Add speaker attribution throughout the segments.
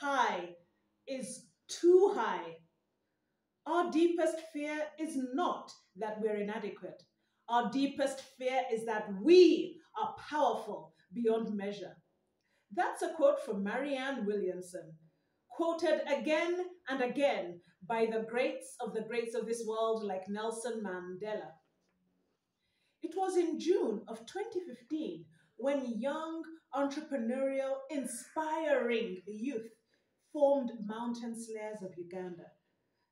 Speaker 1: high is too high. Our deepest fear is not that we're inadequate. Our deepest fear is that we are powerful beyond measure. That's a quote from Marianne Williamson, quoted again and again by the greats of the greats of this world like Nelson Mandela. It was in June of 2015 when young, entrepreneurial, inspiring youth formed Mountain Slayers of Uganda,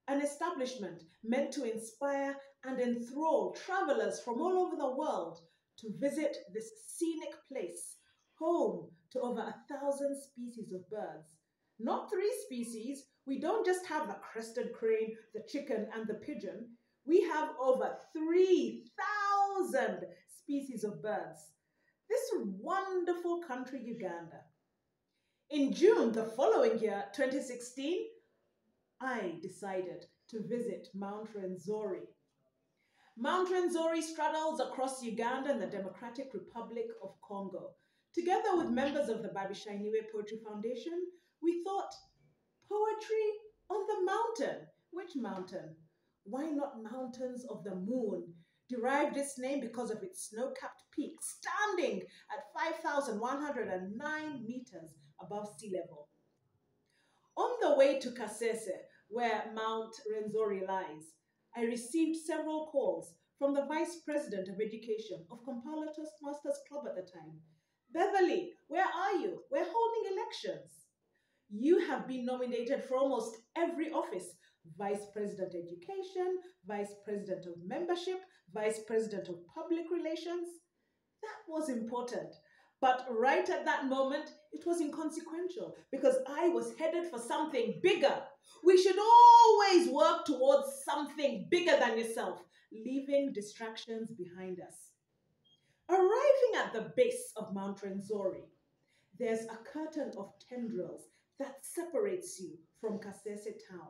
Speaker 1: an establishment meant to inspire and enthrall travelers from all over the world to visit this scenic place, home to over a thousand species of birds. Not three species, we don't just have the crested crane, the chicken, and the pigeon. We have over 3,000 species of birds. This wonderful country, Uganda. In June the following year, 2016, I decided to visit Mount Rwenzori. Mount Rwenzori straddles across Uganda and the Democratic Republic of Congo. Together with members of the Babishai Niwe Poetry Foundation, we thought poetry on the mountain. Which mountain? Why not Mountains of the Moon? Derived its name because of its snow capped peak, standing at 5,109 meters above sea level. On the way to Kasese, where Mount Rwenzori lies, I received several calls from the Vice President of Education of Kampala Toastmasters Club at the time. Beverley, where are you? We're holding elections. You have been nominated for almost every office Vice President Education, Vice President of Membership, Vice President of Public Relations. That was important. But right at that moment, it was inconsequential because I was headed for something bigger. We should always work towards something bigger than yourself, leaving distractions behind us. Arriving at the base of Mount Rwenzori, there's a curtain of tendrils that separates you from Kasese town.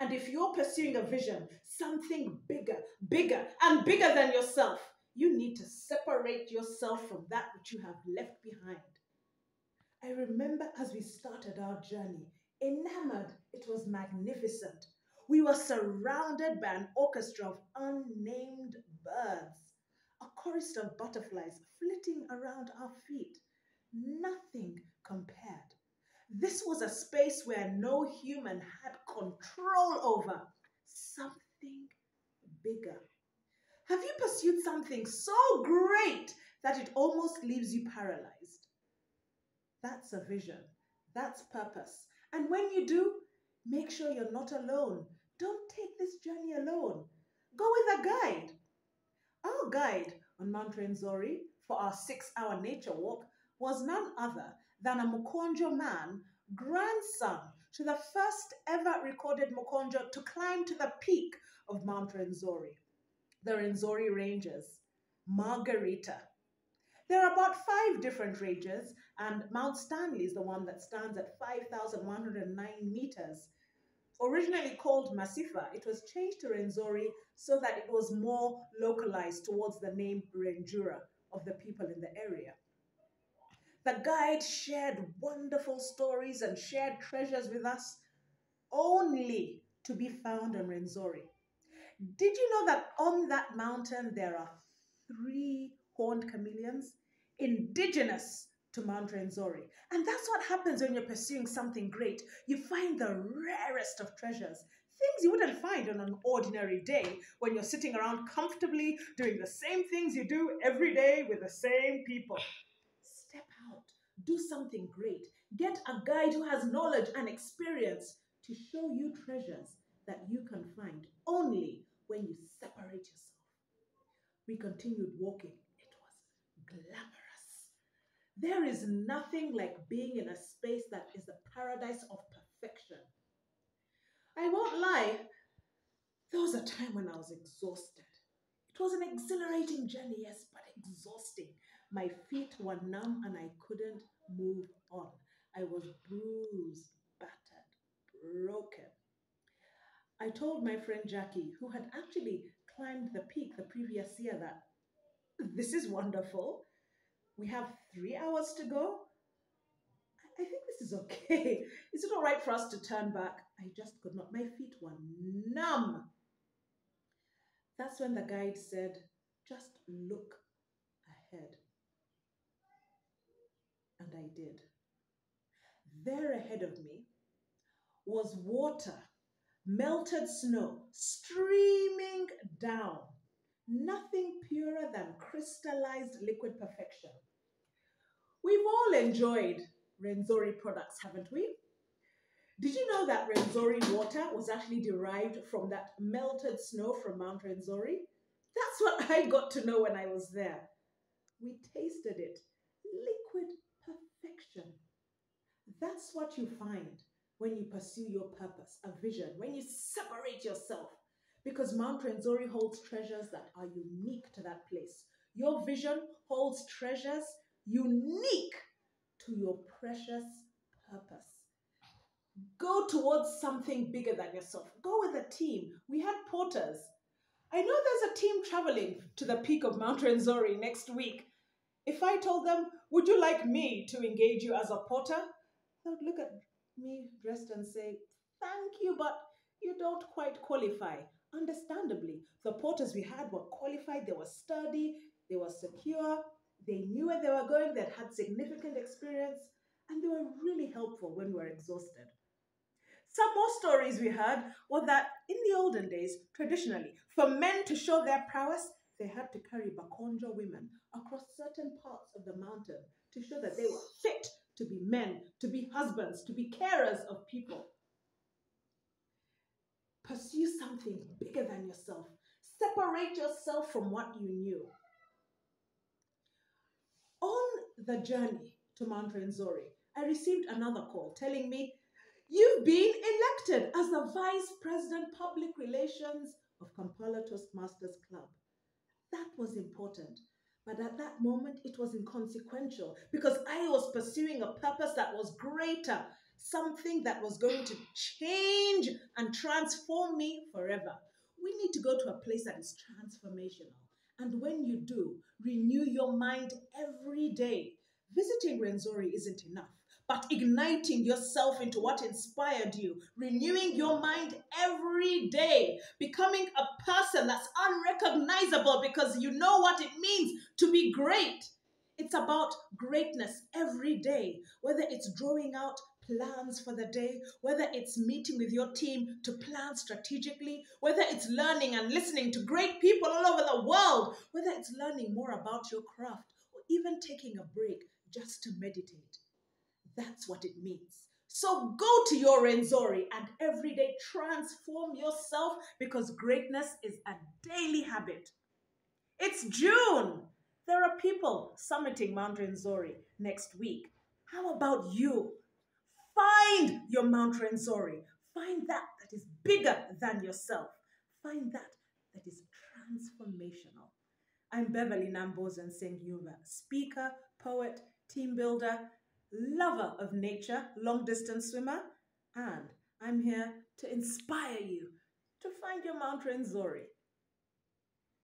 Speaker 1: And if you're pursuing a vision, something bigger, bigger, and bigger than yourself, you need to separate yourself from that which you have left behind. I remember as we started our journey, enamored, it was magnificent. We were surrounded by an orchestra of unnamed birds, a chorus of butterflies flitting around our feet. Nothing compared. This was a space where no human had control over. Something bigger. Have you pursued something so great that it almost leaves you paralyzed? That's a vision. That's purpose. And when you do, make sure you're not alone. Don't take this journey alone. Go with a guide. Our guide on Mount Rwenzori for our six hour nature walk was none other than a Mukonjo man, grandson to the first ever recorded Mukonjo to climb to the peak of Mount Rwenzori the Rwenzori Ranges, Margherita. There are about five different ranges, and Mount Stanley is the one that stands at 5,109 meters. Originally called Masifa, it was changed to Rwenzori so that it was more localized towards the name Rwenzura of the people in the area. The guide shared wonderful stories and shared treasures with us, only to be found on Rwenzori. Did you know that on that mountain there are three horned chameleons indigenous to Mount Rwenzori? And that's what happens when you're pursuing something great. You find the rarest of treasures, things you wouldn't find on an ordinary day when you're sitting around comfortably doing the same things you do every day with the same people. Step out, do something great, get a guide who has knowledge and experience to show you treasures that you can find only when you separate yourself. We continued walking. It was glamorous. There is nothing like being in a space that is the paradise of perfection. I won't lie, there was a time when I was exhausted. It was an exhilarating journey, yes, but exhausting. My feet were numb and I couldn't move on. I was bruised, battered, broken. I told my friend Jackie, who had actually climbed the peak the previous year, that this is wonderful. We have three hours to go. I think this is okay. Is it all right for us to turn back? I just could not. My feet were numb. That's when the guide said, just look ahead. And I did. There ahead of me was water, melted snow, streaming down. Nothing purer than crystallized liquid perfection. We've all enjoyed Rwenzori products, haven't we? Did you know that Rwenzori water was actually derived from that melted snow from Mount Rwenzori? That's what I got to know when I was there. We tasted it. Liquid perfection. That's what you find when you pursue your purpose, a vision, when you separate yourself. Because Mount Rwenzori holds treasures that are unique to that place. Your vision holds treasures unique to your precious purpose. Go towards something bigger than yourself. Go with a team. We had porters. I know there's a team traveling to the peak of Mount Rwenzori next week. If I told them, Would you like me to engage you as a porter? They would look at me dressed and say, Thank you, but you don't quite qualify. Understandably, the porters we had were qualified, they were sturdy, they were secure, they knew where they were going, they'd had significant experience, and they were really helpful when we were exhausted. Some more stories we heard were that in the olden days, traditionally, for men to show their prowess, they had to carry Bakonjo women across certain parts of the mountain to show that they were fit to be men, to be husbands, to be carers of people. Pursue something bigger than yourself. Separate yourself from what you knew. On the journey to Mount Rwenzori, I received another call telling me You've been elected as the Vice President Public Relations of Kampala Toastmasters Club. That was important. But at that moment, it was inconsequential because I was pursuing a purpose that was greater, something that was going to change and transform me forever. We need to go to a place that is transformational. And when you do, renew your mind every day. Visiting Rwenzori isn't enough but igniting yourself into what inspired you, renewing your mind every day, becoming a person that's unrecognizable because you know what it means to be great. It's about greatness every day, whether it's drawing out plans for the day, whether it's meeting with your team to plan strategically, whether it's learning and listening to great people all over the world, whether it's learning more about your craft, or even taking a break just to meditate. That's what it means. So go to your Rwenzori and every day transform yourself because greatness is a daily habit. It's June. There are people summiting Mount Rwenzori next week. How about you? Find your Mount Rwenzori. Find that that is bigger than yourself. Find that that is transformational. I'm Beverley Nambozo Nsengiyunva, speaker, poet, team builder, lover of nature, long distance swimmer, and I'm here to inspire you to find your Mount Rwenzori.